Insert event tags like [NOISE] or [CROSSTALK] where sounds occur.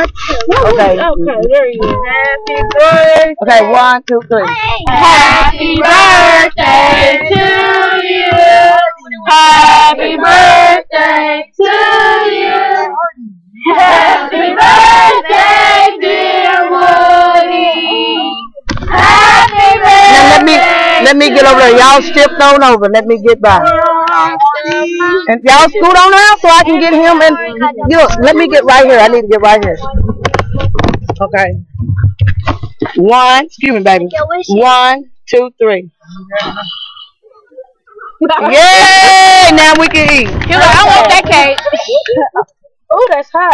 Okay. Okay, there you go. Happy birthday. Okay, one, two, three. Happy birthday to you. Happy birthday to you. Happy birthday, dear Woody. Happy birthday. Now let me let me get over there. Y'all shift on over. Let me get by. And y'all scoot on out so I can get him and look, let me get right here. I need to get right here. Okay. One, excuse me, baby. One, two, three. [LAUGHS] Yay! Now we can eat. I want that cake. [LAUGHS] Oh, that's hot.